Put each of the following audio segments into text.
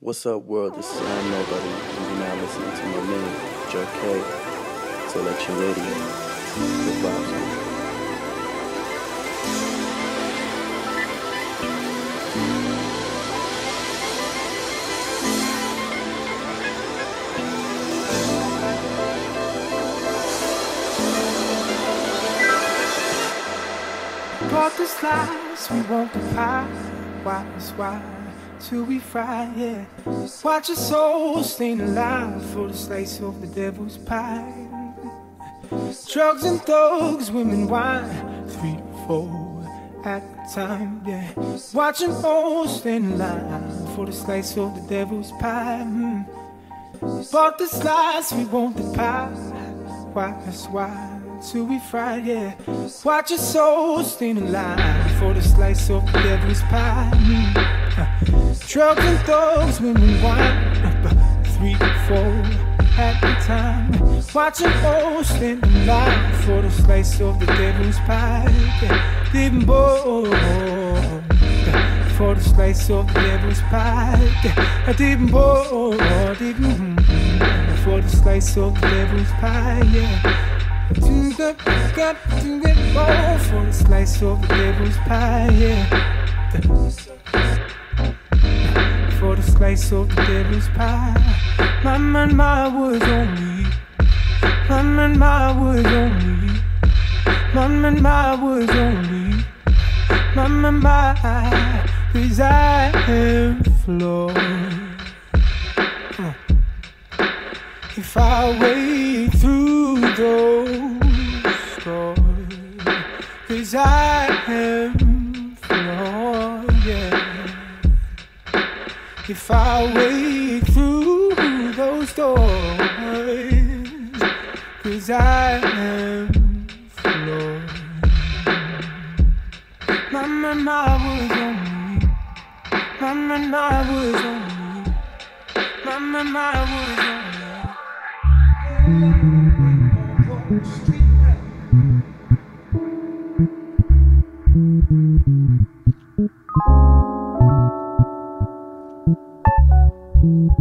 What's up, world? This is I'm Nobody, and you're now listening to my man, Joe K. Selection Radio. Good vibes. Bought the slice, we the pie. Why why? Till we fry, yeah. Watch your soul staying alive for the slice of the devil's pie. Drugs and thugs, women, wine, three, to four at a time, yeah. Watching all staying alive for the slice of the devil's pie. Mm. Bought the slice, we want the pie. Why is why? till we fry, yeah. Watch your soul staying alive for the slice of the devil's pie. Mm. Drugs and thugs, women, wine, uh, three, four at a time. Watch them all stand alive for the slice of the devil's pie. Living bold for the slice of the devil's pie. I didn't board, didn't for the slice of the devil's pie. Yeah. To the to get for the slice of the devil's pie, yeah. The slice of the devil's pie. My man, my words on me. My man, my words on me. My man, my words on me. My my, am flawed. Uh. If I wait through those doors, cause I am If I wait through those doors, cause I am flawed. My words on me. My words on me. My words on me. Mm-hmm.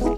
Oh.